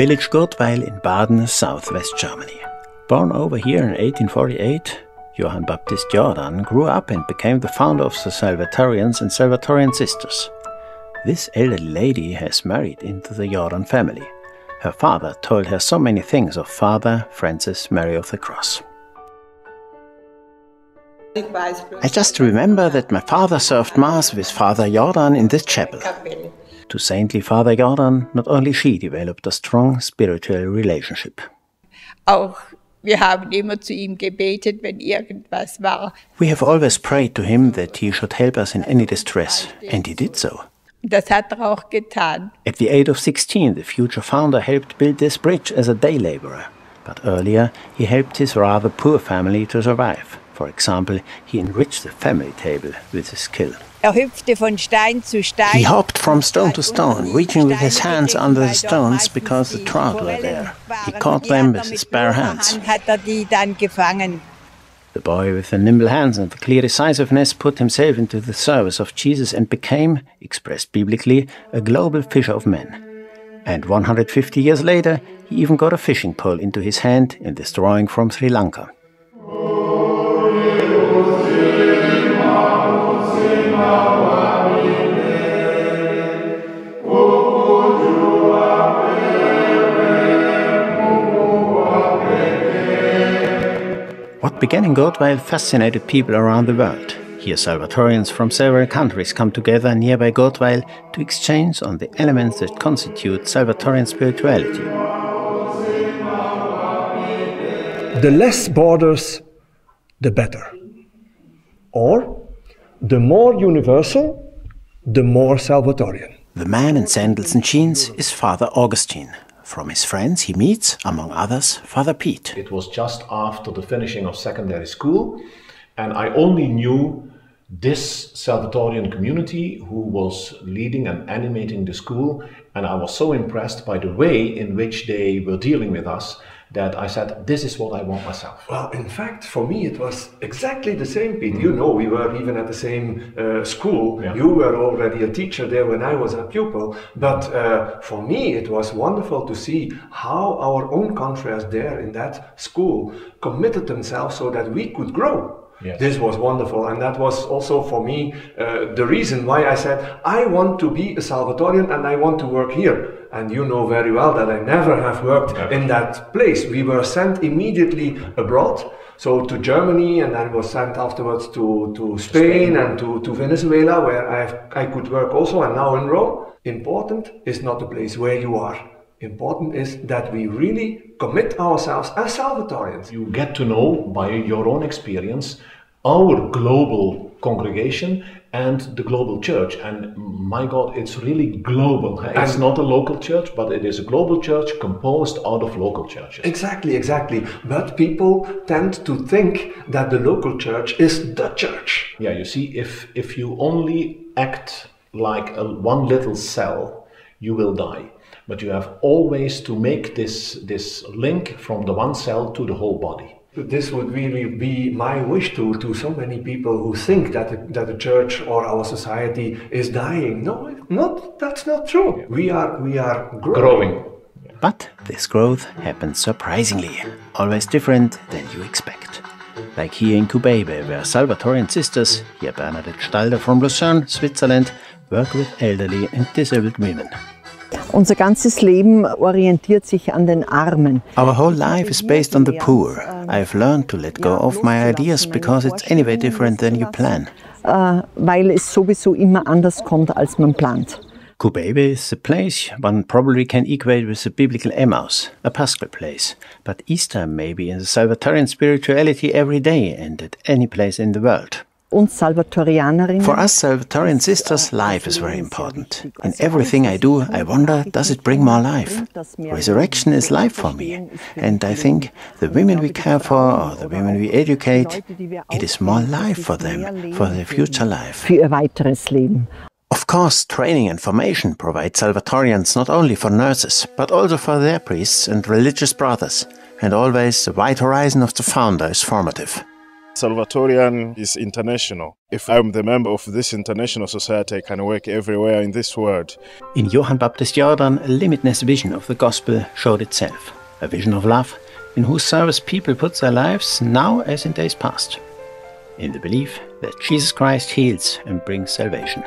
village Gurtweil in Baden, southwest Germany. Born over here in 1848, Johann Baptist Jordan grew up and became the founder of the Salvatorians and Salvatorian Sisters. This elderly lady has married into the Jordan family. Her father told her so many things of Father Francis Mary of the Cross. I just remember that my father served Mass with Father Jordan in this chapel. To saintly Father Jordan, not only she developed a strong spiritual relationship. Auch wir haben immer zu ihm gebetet, wenn irgendwas war. We have always prayed to him that he should help us in any distress, and he did so. Das hat er auch getan. At the age of 16, the future founder helped build this bridge as a day laborer. But earlier, he helped his rather poor family to survive. For example, he enriched the family table with his skill. Er hüpfte von Stein zu Stein. He hopped from stone to stone, reaching with his hands under the stones because the trout were there. He caught them with his bare hands. Er die dann gefangen. The boy with the nimble hands and the clear decisiveness put himself into the service of Jesus and became, expressed biblically, a global fisher of men. And 150 years later, he even got a fishing pole into his hand in this drawing from Sri Lanka. What began in Gurtweil fascinated people around the world. Here, Salvatorians from several countries come together nearby Gurtweil to exchange on the elements that constitute Salvatorian spirituality. The less borders, the better. Or, the more universal, the more Salvatorian. The man in sandals and jeans is Father Augustine. From his friends, he meets, among others, Father Pete. It was just after the finishing of secondary school, and I only knew this Salvatorian community who was leading and animating the school, and I was so impressed by the way in which they were dealing with us that I said, This is what I want myself. Well, in fact, for me, it was exactly the same, Pete. You know, we were even at the same uh, school. Yeah. You were already a teacher there when I was a pupil. But uh, for me, it was wonderful to see how our own confreres there in that school committed themselves so that we could grow. Yes. This was wonderful, and that was also for me uh, the reason why I said I want to be a Salvatorian and I want to work here. And you know very well that I never have worked in that place. We were sent immediately abroad, so to Germany, and then was sent afterwards to, to Spain, and to, to Venezuela, where I, I could work also, and now in Rome. Important is not the place where you are. Important is that we really commit ourselves as Salvatorians. You get to know by your own experience our global congregation and the global church. And my God, it's really global. It's And- not a local church, but it is a global church composed out of local churches. Exactly, exactly. But people tend to think that the local church is the church. Yeah, you see, if if you only act like a, one little cell, you will die. But you have always to make this this link from the one cell to the whole body. This would really be my wish to, to so many people who think that the, that the church or our society is dying. No, not that's not true. We are we are growing. Growing. But this growth happens surprisingly, always different than you expect. Like here in Qubeibeh, where Salvatorian sisters, here Bernadette Stalder from Lucerne, Switzerland, work with elderly and disabled women. Unser ganzes Leben orientiert sich an den Armen. Our whole life is based on the poor. I've learned to let go of my ideas because it's anyway different than you plan. Äh, weil es sowieso immer anders kommt, als man plant. Kubebe is a place one probably can equate with the biblical Emmaus, a Paschal place. But Easter may be in the Salvatorian spirituality every day and at any place in the world. For us Salvatorian sisters, life is very important. In everything I do, I wonder, does it bring more life? Resurrection is life for me. And I think the women we care for or the women we educate, it is more life for them, for their future life. Für ihr weiteres Leben. Of course, training and formation provide Salvatorians not only for nurses, but also for their priests and religious brothers. And always the wide horizon of the founder is formative. Salvatorian is international. If I'm the member of this international society, I can work everywhere in this world. In Johann Baptist Jordan, a limitless vision of the gospel showed itself. A vision of love, in whose service people put their lives now as in days past. In the belief that Jesus Christ heals and brings salvation.